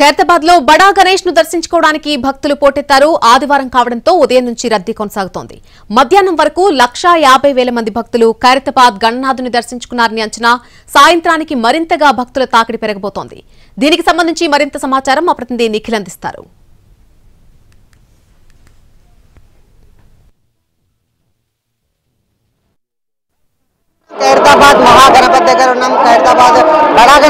ఖైరతాబాద్లో బడా గణేష్ను దర్శించుకోవడానికి భక్తులు పోటెత్తారు. ఆదివారం కావడంతో ఉదయం నుంచి రద్దీ కొనసాగుతోంది. మధ్యాహ్నం వరకు లక్షా యాభై వేల మంది భక్తులు ఖైరతాబాద్ గణనాథుని దర్శించుకున్నారని అంచనా సాయంత్రానికి మరింతగా భక్తుల తాకిడి పెరగబోతోంది. దీనికి సంబంధించి మరింత సమాచారం మా ప్రతినిధి నిఖిల్ అందిస్తారు. ఖైరతాబాద్ మహాగణపతి దగ్గర ఉన్నాం.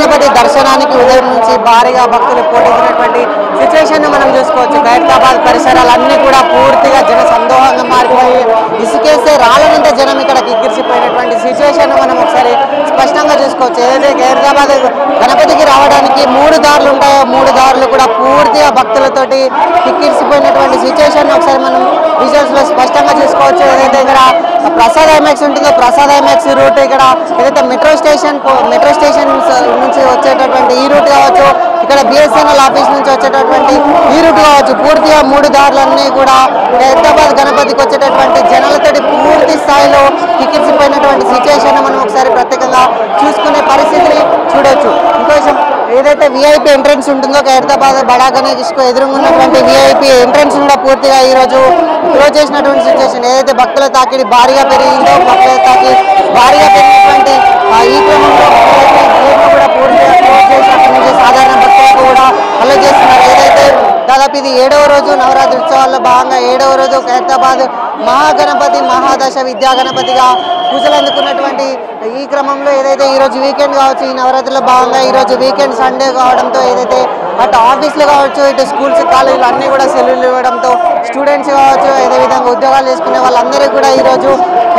గణపతి దర్శనానికి ఉదయం నుంచి భారీగా భక్తులు పోటెత్తినటువంటి సిచ్యువేషన్ మనం చూసుకోవచ్చు. ఖైరతాబాద్ పరిసరాలన్నీ కూడా పూర్తిగా జన సందోహంగా మారిపోయి ఇసుకేస్తే రాళ్ళనంత జనం ఇక్కడ కిక్కిరిసిపోయినటువంటి సిచ్యువేషన్ మనం స్పష్టంగా చూసుకోవచ్చు. ఏదైతే హైదరాబాద్ గణపతికి రావడానికి మూడు దారులు ఉంటాయో మూడు దారులు కూడా పూర్తిగా భక్తులతోటి కిక్కిరిసిపోయినటువంటి సిచ్యువేషన్ ఒకసారి మనం విజువల్స్లో స్పష్టంగా చూసుకోవచ్చు. ఏదైతే ఇక్కడ ప్రసాద్ ఐమాక్స్ ఉంటుందో ప్రసాద్ ఐమాక్స్ రూట్ ఇక్కడ ఏదైతే మెట్రో స్టేషన్ మెట్రో స్టేషన్ నుంచి వచ్చేటటువంటి ఈ రూట్ కావచ్చు ఇక్కడ బిఎస్ఎన్ఎల్ ఆఫీస్ నుంచి వచ్చేటటువంటి ఈ రూట్ కావచ్చు పూర్తిగా మూడు దారులన్నీ కూడా హైదరాబాద్ గణపతికి వచ్చేటటువంటి జనాలతోటి పూర్తి స్థాయిలో కిక్కిరిసిపోయినటువంటి సిచ్యువేషన్ చూసుకునే పరిస్థితిని చూడొచ్చు. ఇంకో ఏదైతే విఐపి ఎంట్రన్స్ ఉంటుందో హైదరాబాద్ బడా గణేష్ ఎదురుగా ఉన్నటువంటి విఐపి ఎంట్రన్స్ కూడా పూర్తిగా ఈ రోజు క్లోజ్ చేసినటువంటి సిచ్యువేషన్ ఏదైతే భక్తుల తాకిడి భారీగా పెరిగిందో భక్తుల తాకిడి భారీగా పెరిగినటువంటి ఈ క్రమంలో నవరాత్రి ఉత్సవాల్లో భాగంగా ఏడవ రోజు హైదరాబాద్ మహాగణపతి మహాదశ విద్యా గణపతిగా పూజలు అందుకున్నటువంటి ఈ క్రమంలో ఏదైతే ఈ రోజు వీకెండ్ కావచ్చు ఈ నవరాత్రిలో భాగంగా ఈ రోజు వీకెండ్ సండే కావడంతో ఏదైతే అటు ఆఫీసులు కావచ్చు ఇటు స్కూల్స్ కాలేజీలు అన్నీ కూడా సెలవులు ఇవ్వడంతో స్టూడెంట్స్ కావచ్చు అదేవిధంగా ఉద్యోగాలు చేసుకునే వాళ్ళందరికీ కూడా ఈ రోజు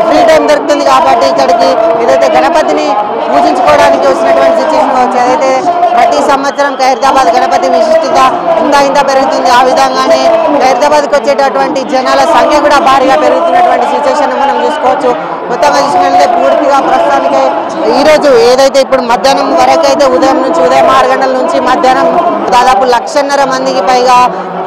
ఫ్రీ టైం దొరికి కాబట్టి ఇక్కడికి ఏదైతే గణపతిని పూజించుకోవడానికి వచ్చినటువంటి సిచ్యువేషన్ కావచ్చు ఏదైతే ప్రతి సంవత్సరం హైదరాబాద్ గణపతి విశిష్టత ఇంకా ఇంత పెరుగుతుంది ఆ విధంగానే హైదరాబాద్కి వచ్చేటటువంటి జనాల సంఖ్య కూడా భారీగా పెరుగుతున్నటువంటి సిచ్యువేషన్ మనం చూసుకోవచ్చు మొత్తంగా చూసుకుంటే ప్రస్తుతానికి ఈ రోజు ఏదైతే ఇప్పుడు మధ్యాహ్నం వరకు అయితే ఉదయం నుంచి ఉదయం ఆరు గంటల నుంచి మధ్యాహ్నం దాదాపు లక్షన్నర మందికి పైగా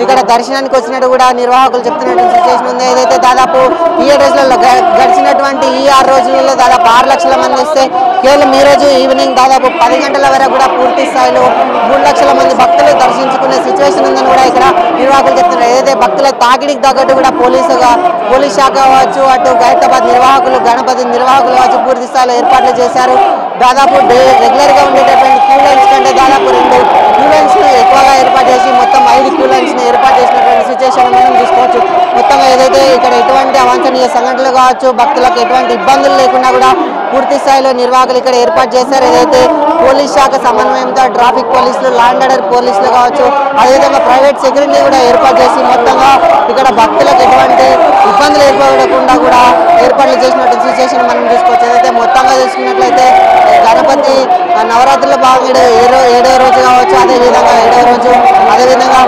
ఇక్కడ దర్శనానికి వచ్చినట్టు కూడా నిర్వాహకులు చెప్తున్నటువంటి సిచ్యువేషన్ ఉంది. ఏదైతే దాదాపు ఈ రోజులలో గ- గడిచినటువంటి ఈ ఆరు రోజులలో దాదాపు ఆరు లక్షల మంది వస్తే కేవలం ఈ రోజు ఈవినింగ్ దాదాపు పది గంటల వరకు కూడా పూర్తి స్థాయిలో మూడు లక్షల మంది భక్తులు దర్శించుకునే సిచ్యువేషన్ ఉందని కూడా ఇక్కడ నిర్వాహకులు చెప్తున్నారు. ఏదైతే భక్తుల తాకిడికి తగ్గట్టు కూడా పోలీసుగా పోలీస్ శాఖ కావచ్చు అటు హైదరాబాద్ నిర్వాహకులు గణపతి నిర్వాహకులు కావచ్చు పూర్తి ఏర్పాట్లు చేశారు. దాదాపు రెగ్యులర్గా ఉండేటటువంటి క్యూ లైన్స్ కంటే దాదాపు రెండు క్యూ ఎక్కువగా ఏర్పాటు చేసి మొత్తం ఐదు క్యూ ని ఏర్పాటు చేసినటువంటి సిచ్యువేషన్ మనం చూసుకోవచ్చు. మొత్తంగా ఏదైతే ఇక్కడ ఎటువంటి అవాంఛనీయ సంఘటనలు కావచ్చు భక్తులకు ఎటువంటి ఇబ్బందులు లేకుండా కూడా పూర్తి స్థాయిలో నిర్వాహకులు ఇక్కడ ఏర్పాటు చేశారు. ఏదైతే పోలీస్ శాఖ సమన్వయంతో ట్రాఫిక్ పోలీసులు ల్యాండ్ ఆర్డర్ పోలీసులు కావచ్చు అదేవిధంగా ప్రైవేట్ సెక్యూరిటీ కూడా ఏర్పాటు చేసి మొత్తంగా ఇక్కడ భక్తులకు ఎటువంటి ఇబ్బందులు ఏర్పడకుండా కూడా ఏర్పాట్లు చేసినట్టు సిచ్యువేషన్ మనం చూసుకోవచ్చు. ఏదైతే మొత్తంగా చూసుకున్నట్లయితే గణపతి నవరాత్రుల భాగంగా ఏడో ఏడో రోజు కావచ్చు అదేవిధంగా ఏడో రోజు అదేవిధంగా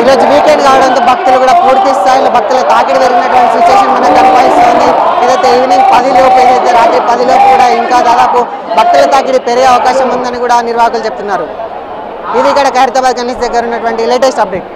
ఈరోజు వీకెండ్ కావడంతో భక్తులు కూడా పూర్తి స్థాయిలో భక్తుల తాకిడి పెరిగినటువంటి సిచ్యువేషన్ మనకు కనిపిస్తుంది ఏదైతే ఈవినింగ్ పది లోపు ఏదైతే రాత్రి పది లోపు కూడా ఇంకా దాదాపు భక్తుల తాకిడి పెరిగే అవకాశం ఉందని కూడా నిర్వాహకులు చెప్తున్నారు. ఇది ఇక్కడ ఖైరతాబాద్ గణేష్ దగ్గర ఉన్నటువంటి లేటెస్ట్ అప్డేట్